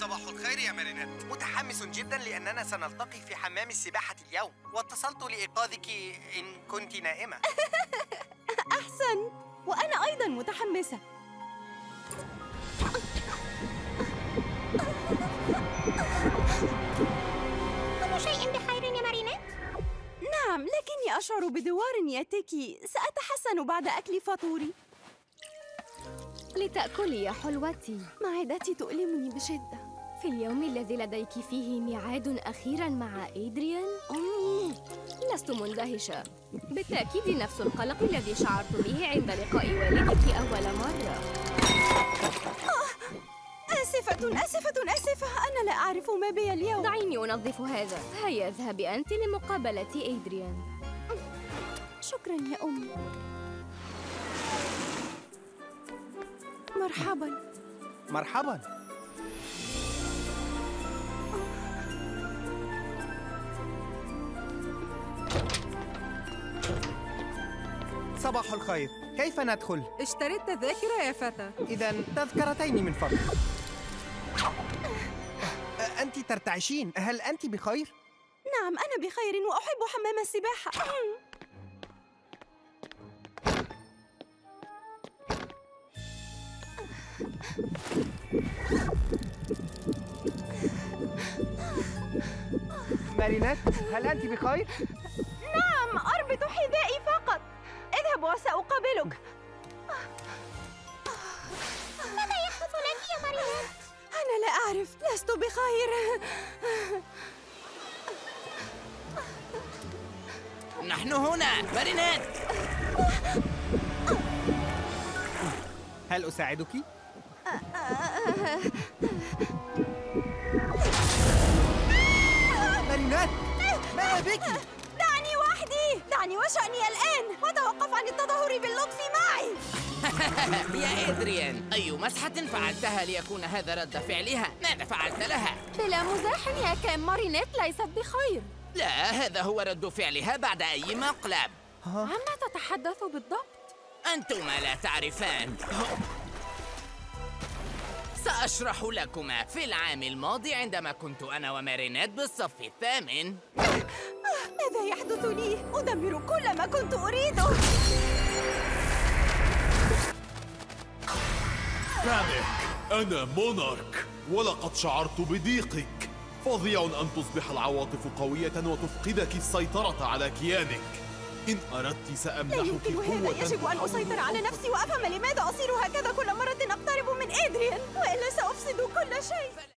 صباح الخير يا مارينيت. متحمس جدا لأننا سنلتقي في حمام السباحة اليوم. واتصلت لإيقاظك إن كنت نائمة. أحسن. وأنا أيضا متحمسة. كل شيء بخير يا مارينيت؟ نعم لكني أشعر بدوار يا تيكي سأتحسن بعد أكل فطوري. لتأكلي يا حلوتي. معدتي تؤلمني بشدة. في اليوم الذي لديك فيه ميعاد أخيرا مع إدريان؟ أمي لست مندهشة. بالتأكيد نفس القلق الذي شعرت به عند لقاء والدك أول مرة. آسفة آسفة آسفة. أنا لا أعرف ما بي اليوم. دعيني أنظف هذا. هيا اذهبي أنت لمقابلة إدريان. شكرا يا أمي. مرحبا. مرحبا. صباح الخير. كيف ندخل؟ اشتريت تذاكر يا فتى. إذا تذكرتين من فضلك. أنت ترتعشين. هل أنت بخير؟ نعم أنا بخير وأحب حمام السباحة. مارينيت هل أنت بخير؟ نعم أربط حذائي فقط. اذهب وسأقابلك. ماذا يحدث لك يا مارينيت أنا لا أعرف لست بخير. نحن هنا مارينيت هل أساعدك؟ دعني وحدي. دعني وشأني الآن. وتوقف عن التظاهر باللطف معي. يا إدريان أي مسحة فعلتها ليكون هذا رد فعلها؟ ماذا فعلت لها؟ بلا مزاح يا كام. مارينيت ليست بخير. لا هذا هو رد فعلها بعد أي مقلب. عما تتحدث بالضبط؟ أنتما لا تعرفان. سأشرح لكما في العام الماضي عندما كنت أنا ومارينيت بالصف الثامن. ماذا يحدث لي؟ أدمر كل ما كنت أريده. سامح أنا مونارك ولقد شعرت بضيقك. فظيع أن تصبح العواطف قوية وتفقدك السيطرة على كيانك. إن أردت لا سأمنحك يمكن هذا. يجب أن أسيطر على نفسي وأفهم لماذا أصير هكذا كل مرة أقترب من إدريان وإلا سأفسد كل شيء.